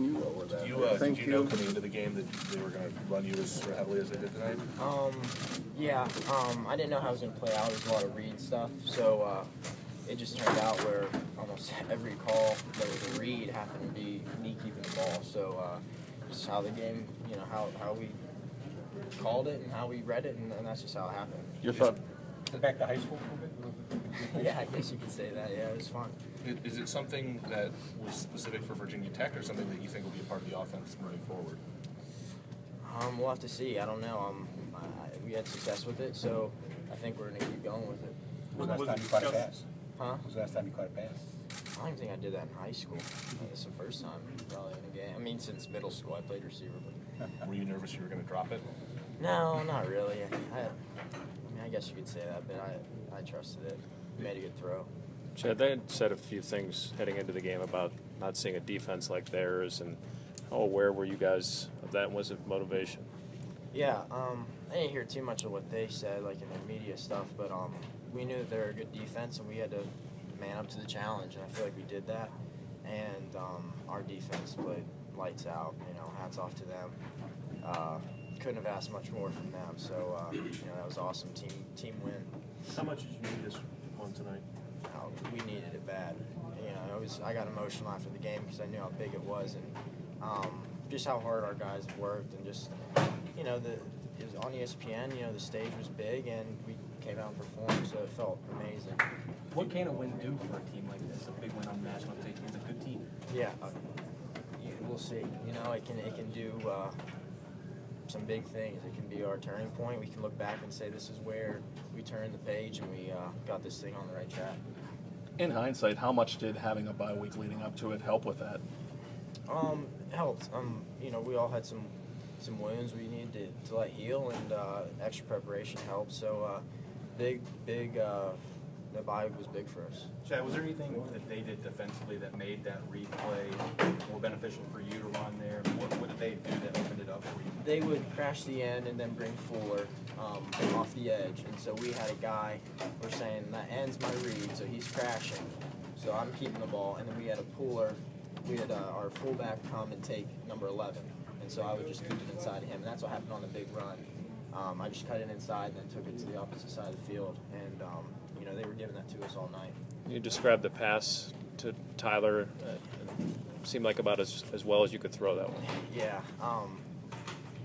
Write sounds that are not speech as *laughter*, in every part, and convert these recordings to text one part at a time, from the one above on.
can you lower that? You, uh, did Thank you know coming into the game that they were going to run you as heavily as they did tonight? Um, yeah, um, I didn't know how it was going to play out. There's a lot of read stuff. So uh, it just turned out where almost *laughs* every call that was a read happened to be me keeping the ball. So uh, just how the game, you know, how, how we called it and how we read it, and, and that's just how it happened. Your thought? Back to high school for a bit? *laughs* yeah, I guess you could say that. Yeah, it was fun. I- Is it something that was specific for Virginia Tech or something that you think will be a part of the offense moving forward? Um, we'll have to see. I don't know. Um, I, I- we had success with it, so I think we're going to keep going with it. When was the last time you caught a pass? Huh? When was the last time you caught a pass? I don't even think I did that in high school. It's the first time probably in a game. I mean, since middle school, I played receiver, but Were you nervous you were going to drop it? no, not really. I, I, I guess you could say that, but I, I trusted it. Made a good throw. Chad, they had said a few things heading into the game about not seeing a defense like theirs, and how aware were you guys of that? Was it motivation? Yeah, um, I didn't hear too much of what they said, like in their media stuff, but um, we knew that they were a good defense, and we had to man up to the challenge, and I feel like we did that. And um, our defense played lights out. You know, hats off to them. Uh, couldn't have asked much more from them. So uh, you know, that was awesome. Team team win. How much did you need this one tonight? Uh, we needed it bad. You know, it was. I got emotional after the game because I knew how big it was and um, just how hard our guys worked and just you know the it was on ESPN. You know, the stage was big and we came out and performed, so it felt amazing. What can a win do for a team like this? A big win on national stage against a good team. Yeah, uh, you, we'll see. You know, it can it can do uh, some big things. It can be our turning point. We can look back and say this is where we turned the page and we uh, got this thing on the right track. In hindsight, how much did having a bye week leading up to it help with that? Um, helped. Um, you know, we all had some some wounds we needed to, to let heal, and uh, extra preparation helped. So, uh, big big uh, the bye was big for us. Chad, was there anything that they did defensively that made that read play more beneficial they would crash the end and then bring Fuller um, off the edge. And so we had a guy, we're saying that ends my read, so he's crashing. So I'm keeping the ball. And then we had a puller, we had uh, our fullback come and take number 11. And so I would just keep it inside of him. And that's what happened on the big run. Um, I just cut it inside and then took it to the opposite side of the field. And, um, you know, they were giving that to us all night. You described the pass to Tyler. Uh, it seemed like about as, as well as you could throw that one. *laughs* Yeah. Um,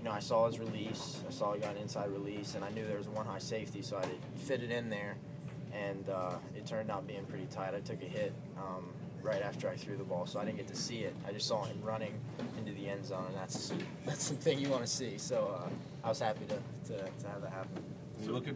know, I saw his release. I saw he got an inside release, and I knew there was one high safety, so I fit it in there, and uh, it turned out being pretty tight. I took a hit um, right after I threw the ball, so I didn't get to see it. I just saw him running into the end zone, and that's *laughs* that's something you want to see. So uh, I was happy to, to, to have that happen. At